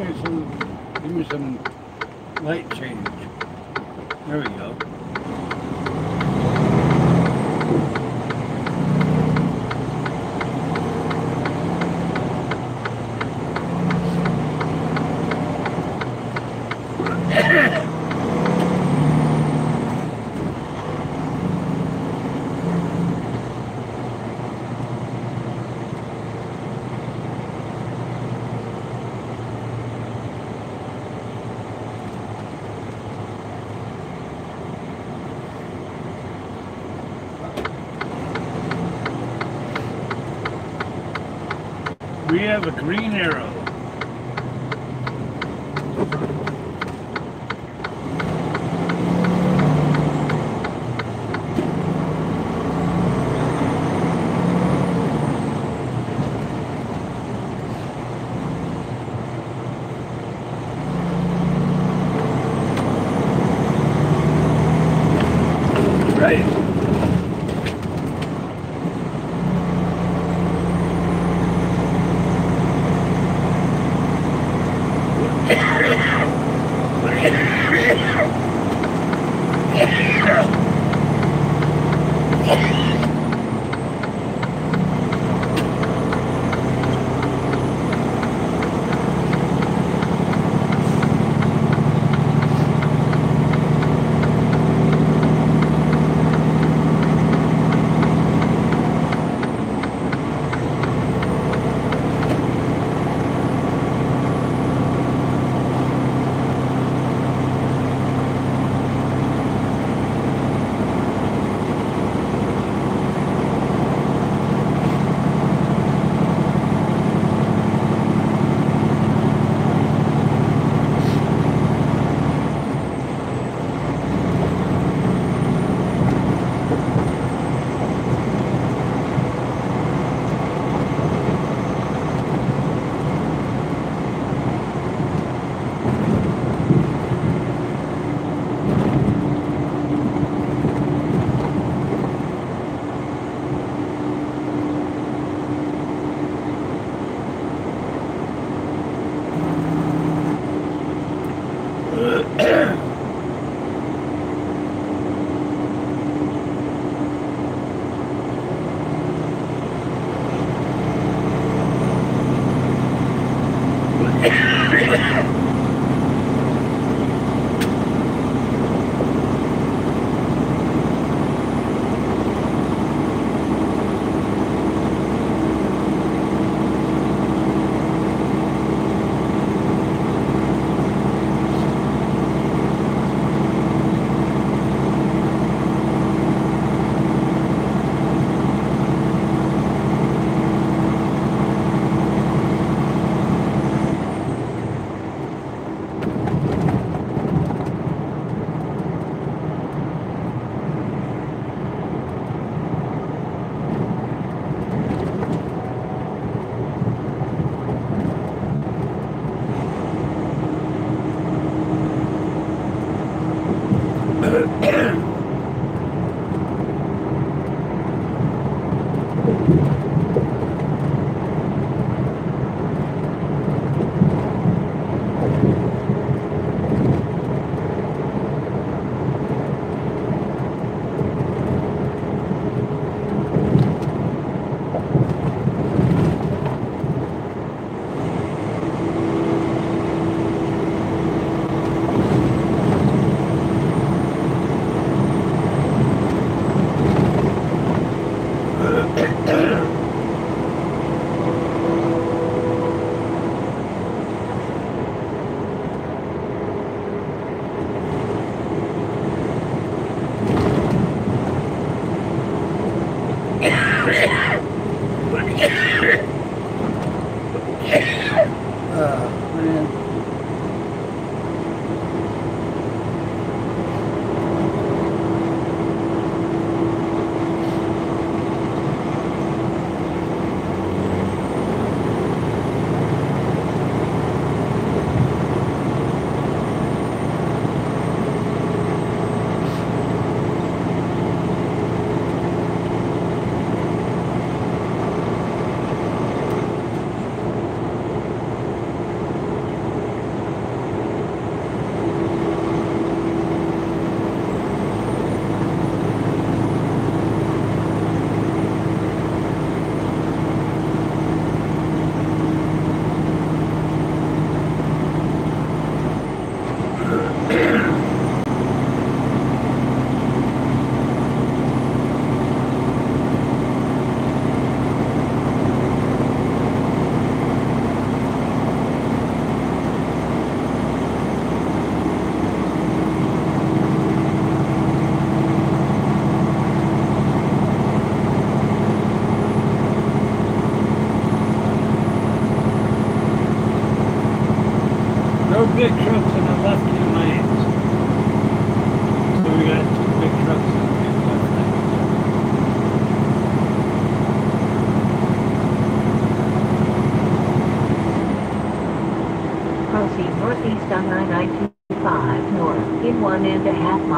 Come We have a green arrow.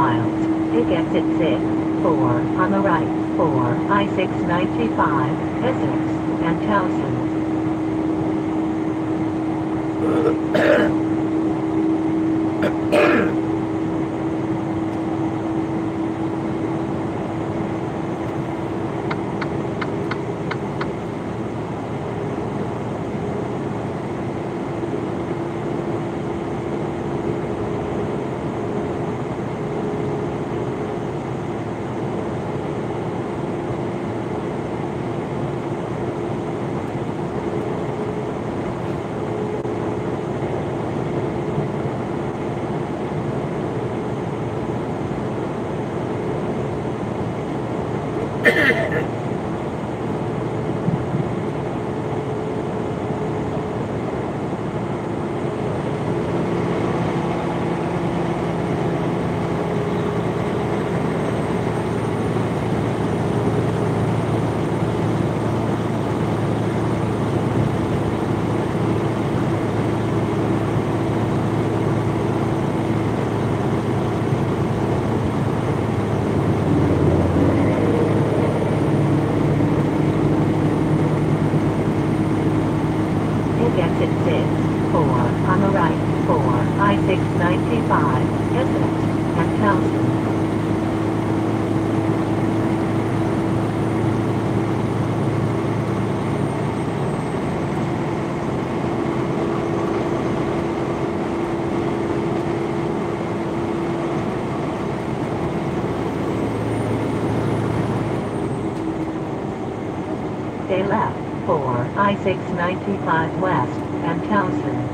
Miles. Take exit 6, 4 on the right, 4 I-695, Essex, and Towson. Take exit 6, 4 on the right, 4 I-695, Essex, and Towson. I-695 West, and Towson.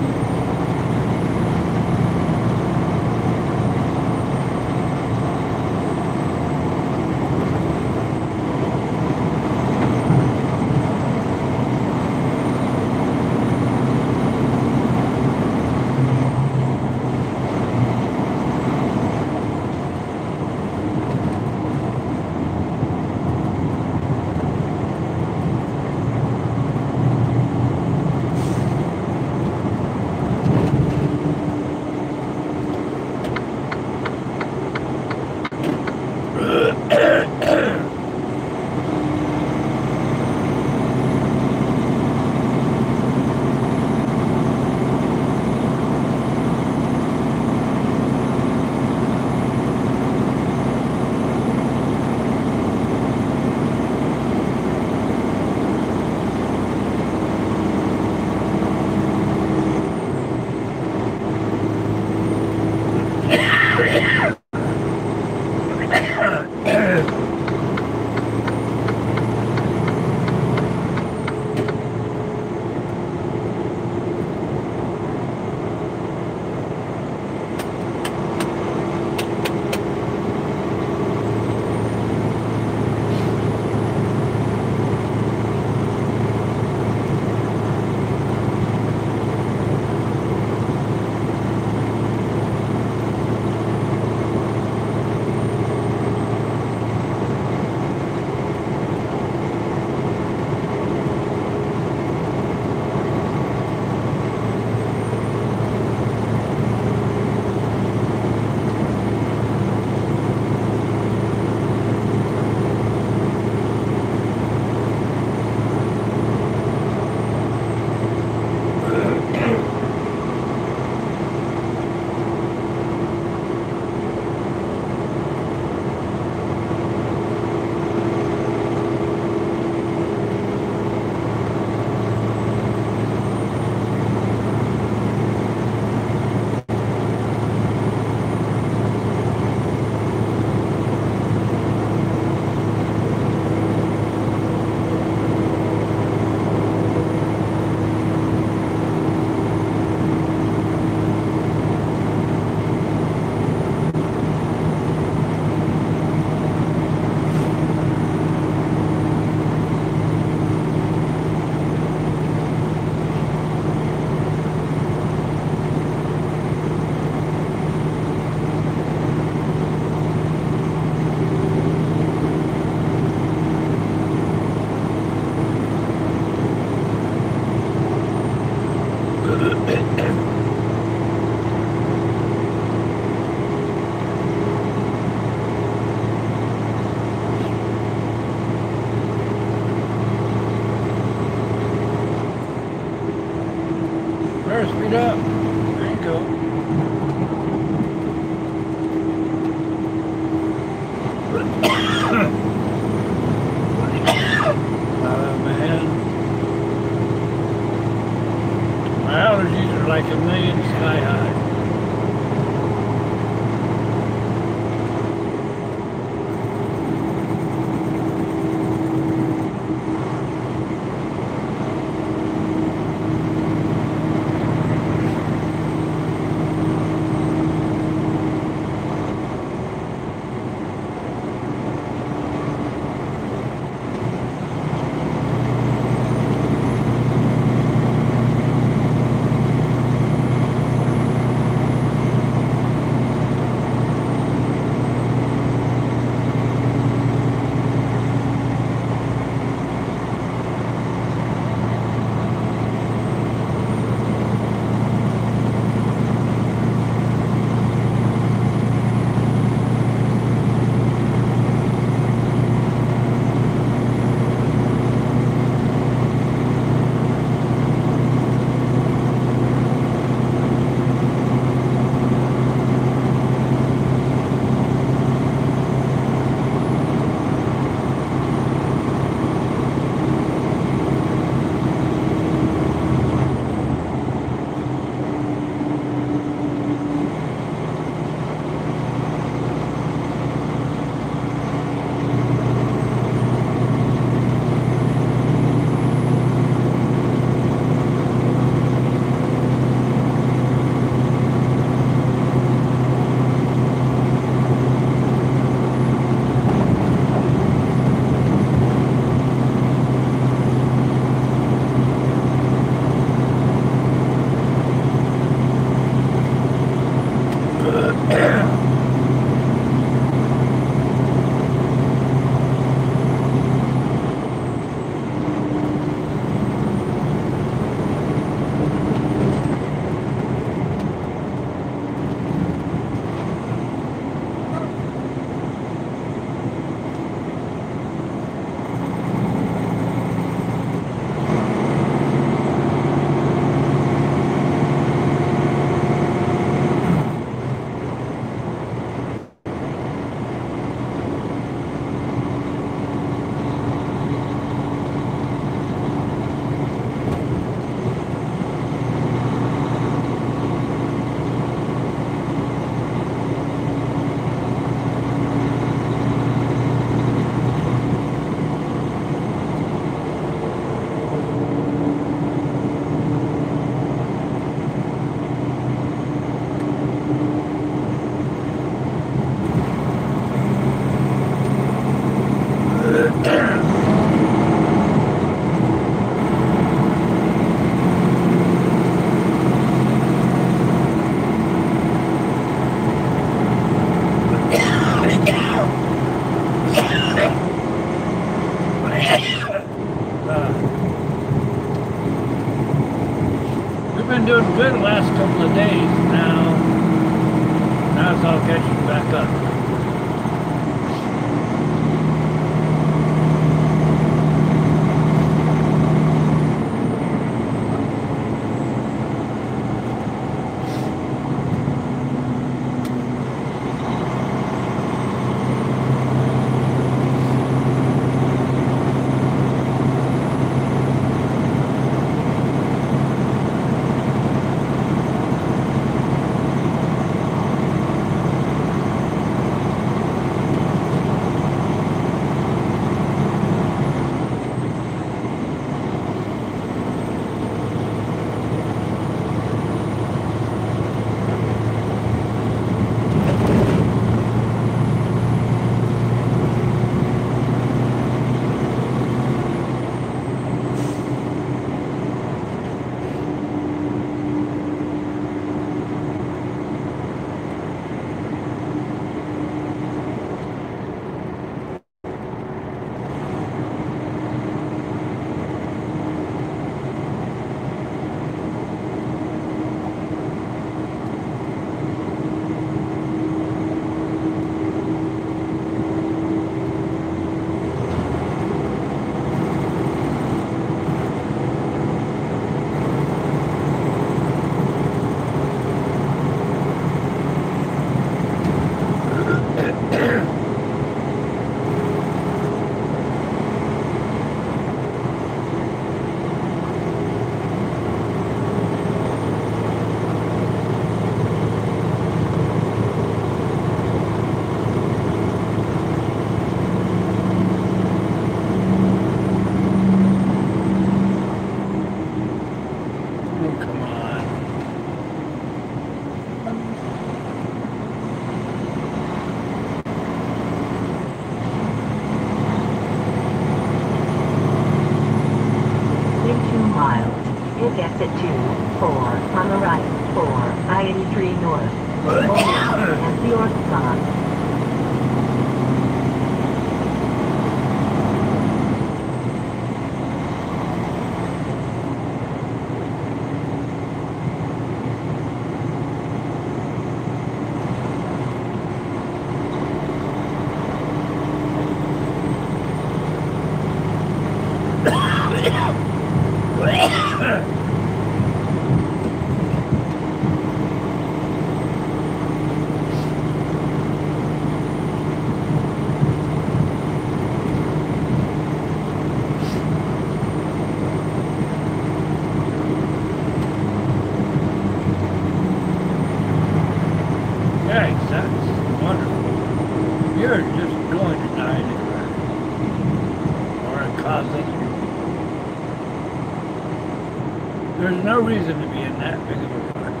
no reason to be in that big of a rush.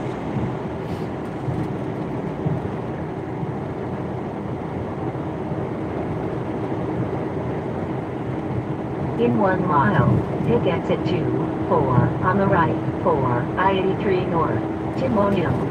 In one mile, take exit 2, 4, on the right, 4, I-83 North, Timonium.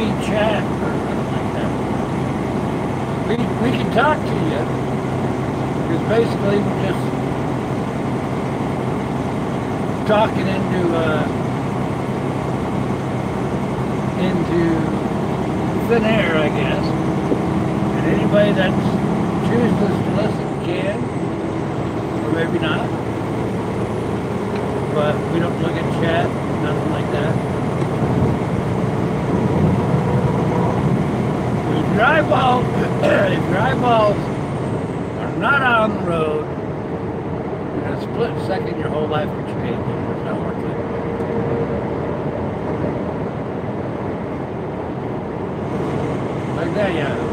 Read chat or something like that. We, we can talk to you. Because basically we're just talking into uh, into thin air, I guess. And anybody that chooses to listen can, or maybe not. But we don't look at chat, nothing like that. If your eyeballs, if your eyeballs are not on the road, in a split second, your whole life could change. It's not worth it. Like that, yeah,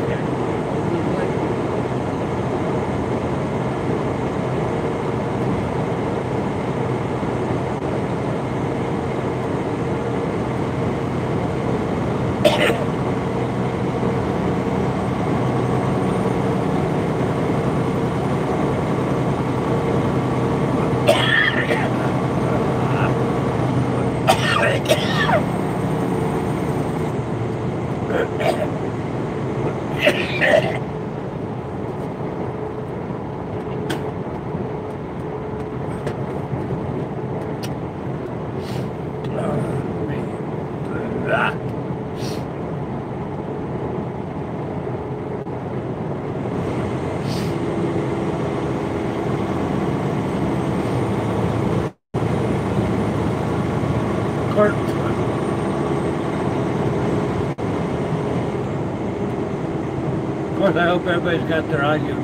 everybody's got their audio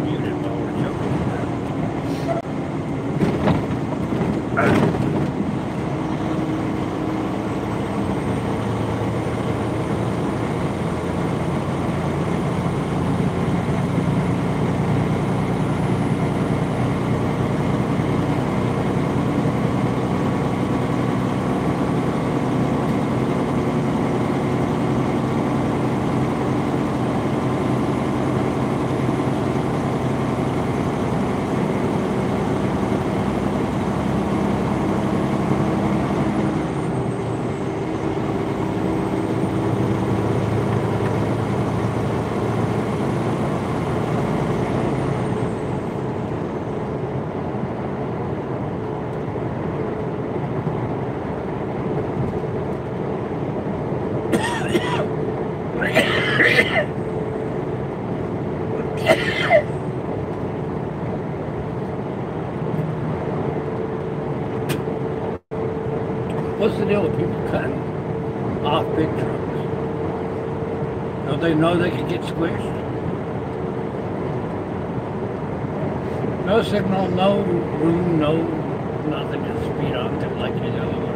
With people cutting off big trucks? Don't they know they could get squished? No signal, no room, no nothing to speed them like you other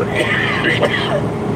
liquid.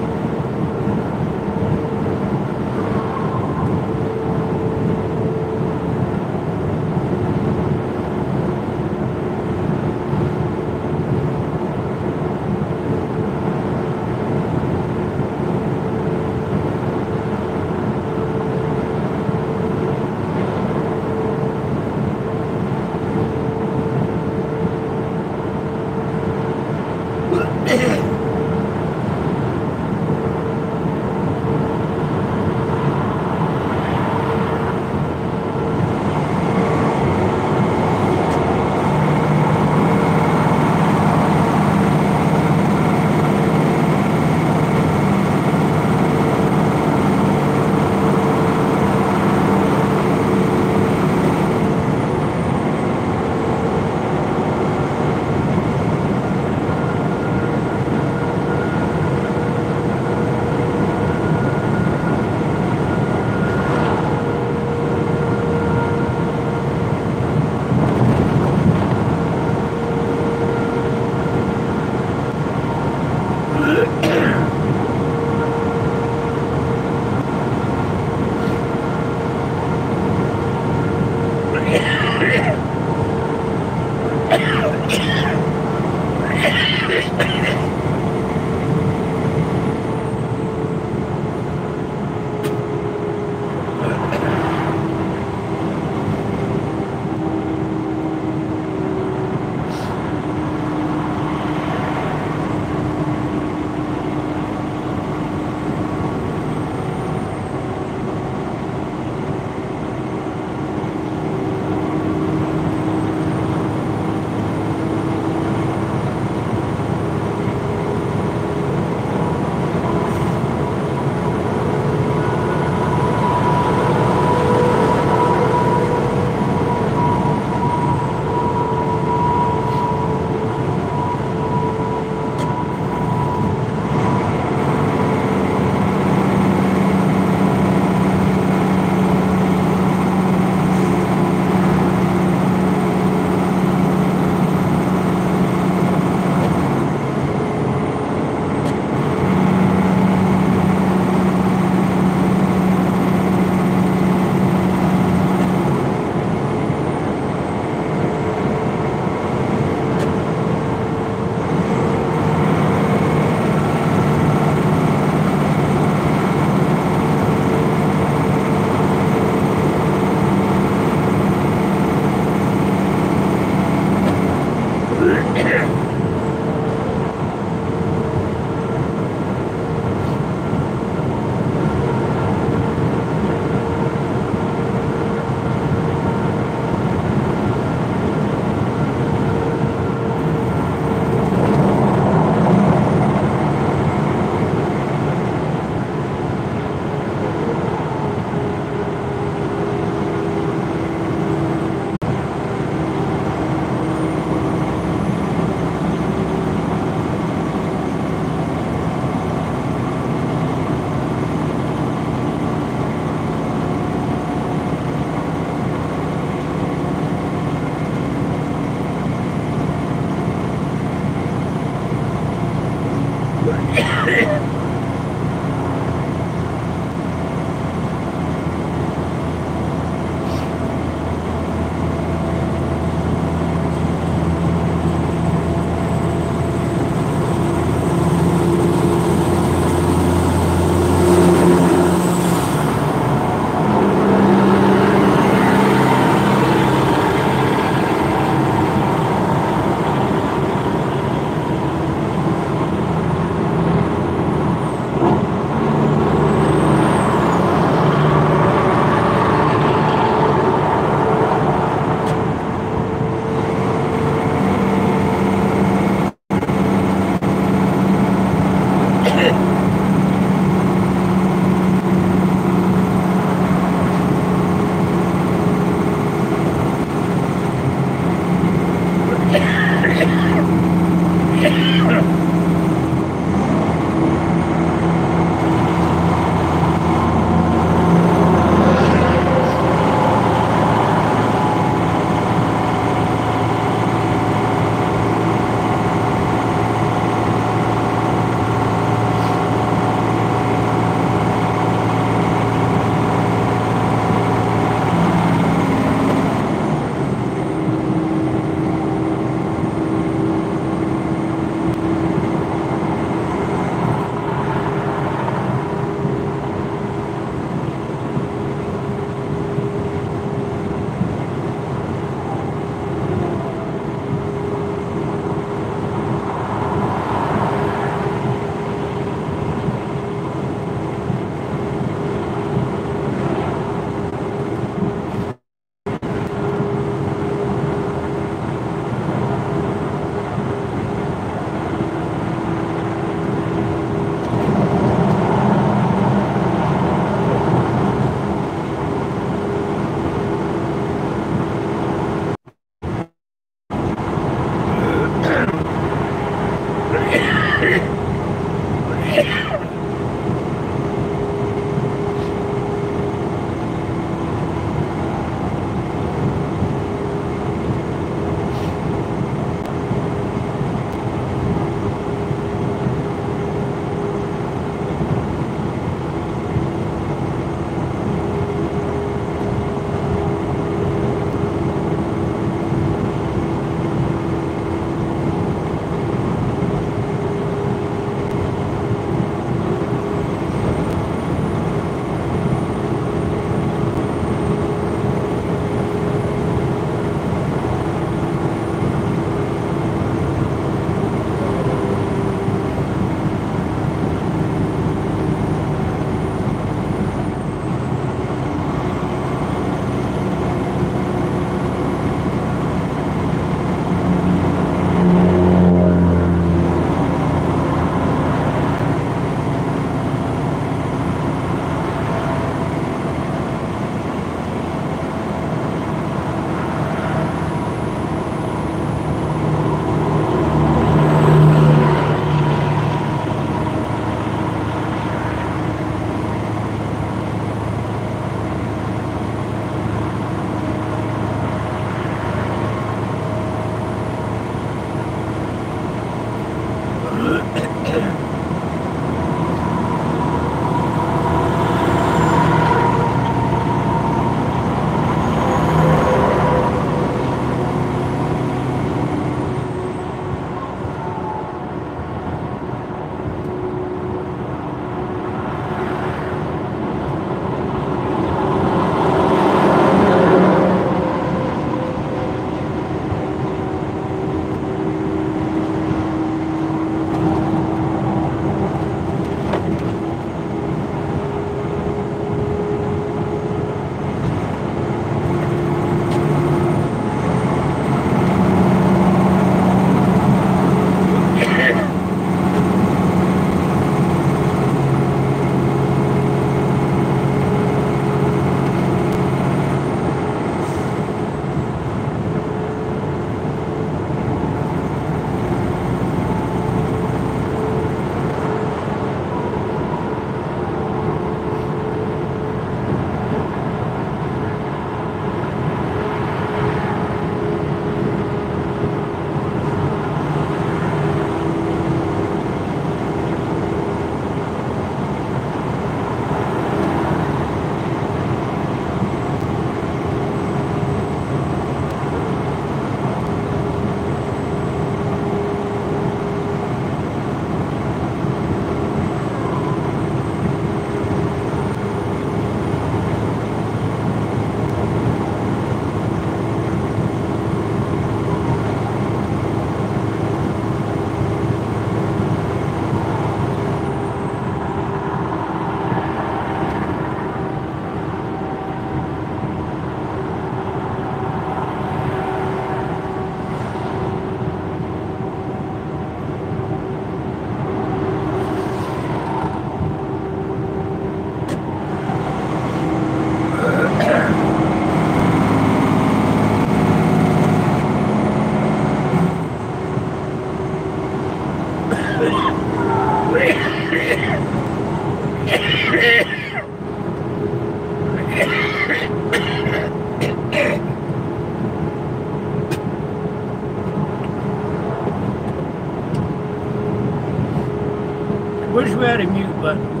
We had a mute button.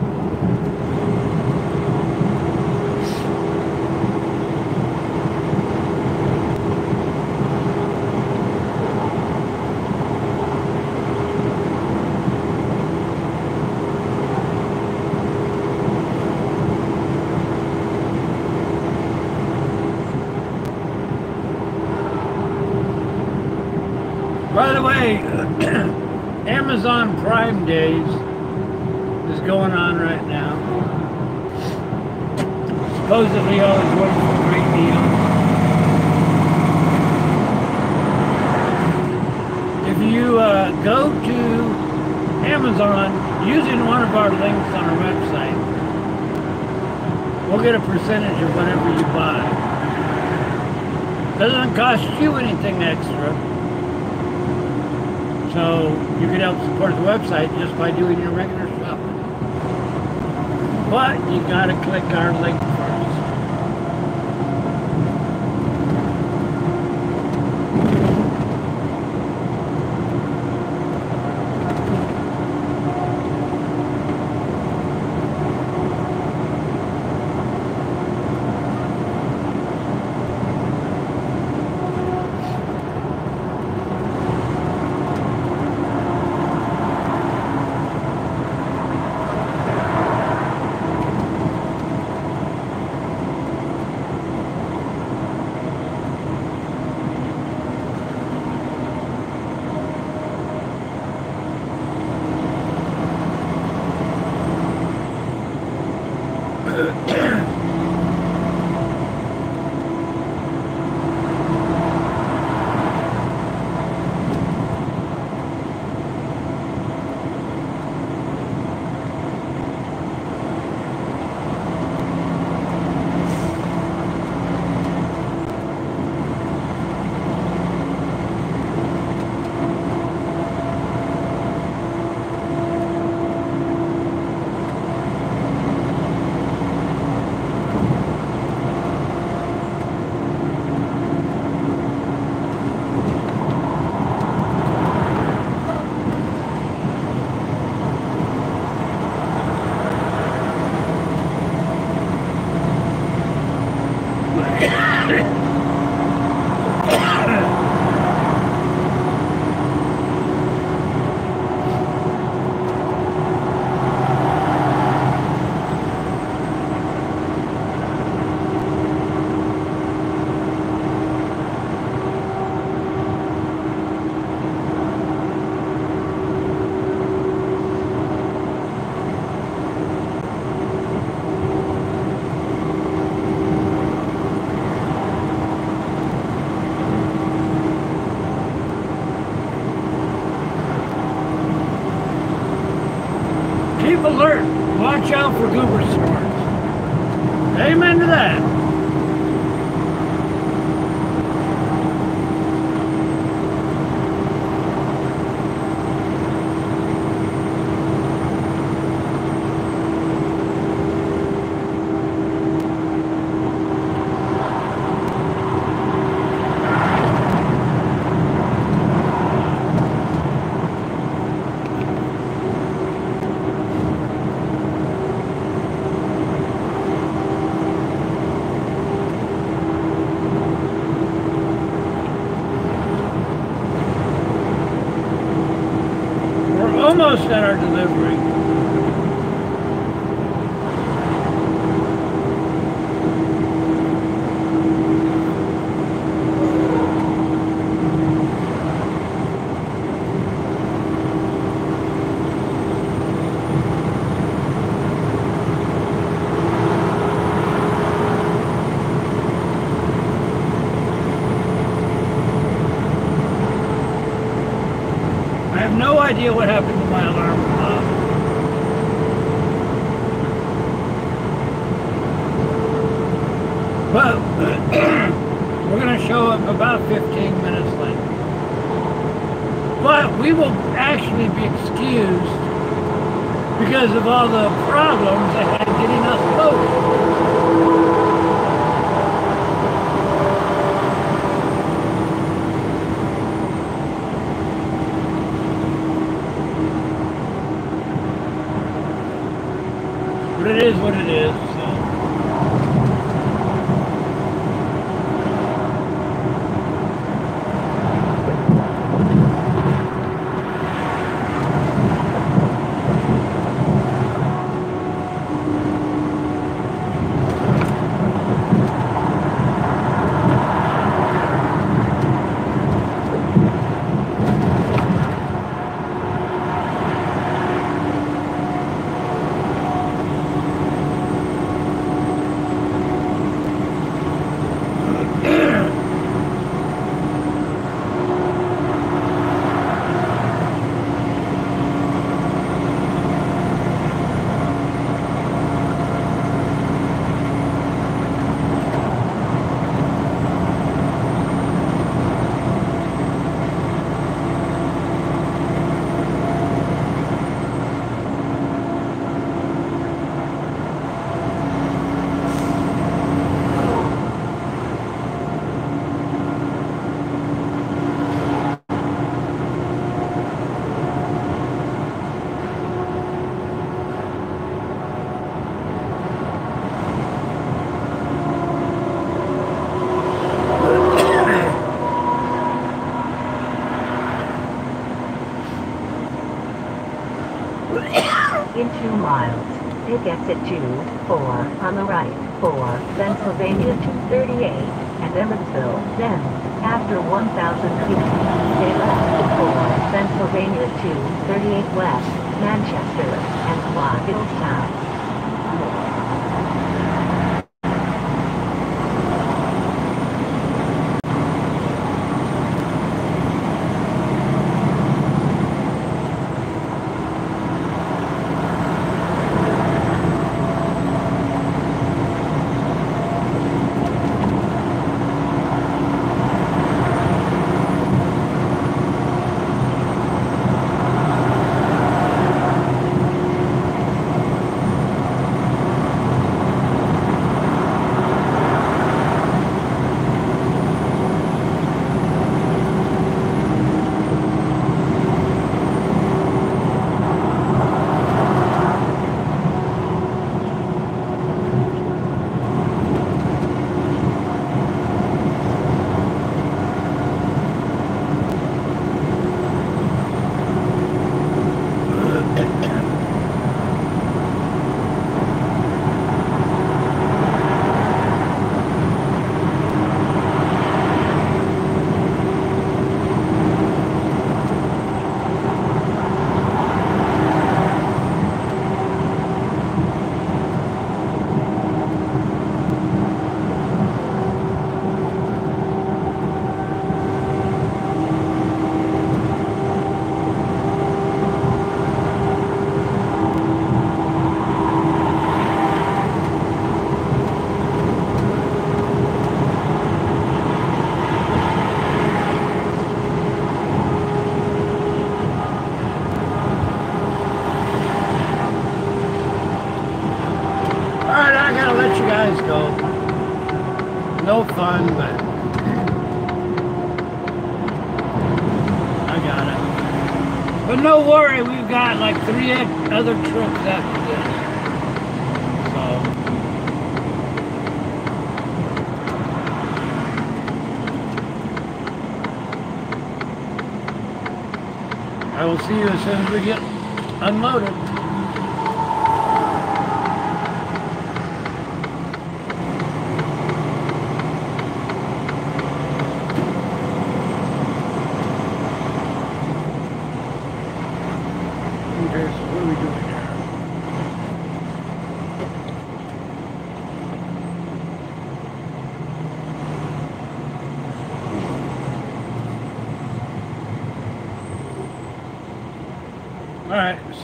By the way, Amazon Prime Days is going on right now. Wonderful, great. If you uh, go to Amazon using one of our links on our website, we'll get a percentage of whatever you buy. Doesn't cost you anything extra. So you can help support the website just by doing your regular shopping. But you gotta click our link out for goober swarms. Amen to that. We're almost at our delivery. I have no idea what happened exit 2, 4 on the right, for Pennsylvania 238 and Emigsville. Then, after 1,000 feet, they left for Pennsylvania 238 West, Manchester, and Quad Hills other trips after. So I will see you as soon as we get unloaded.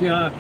All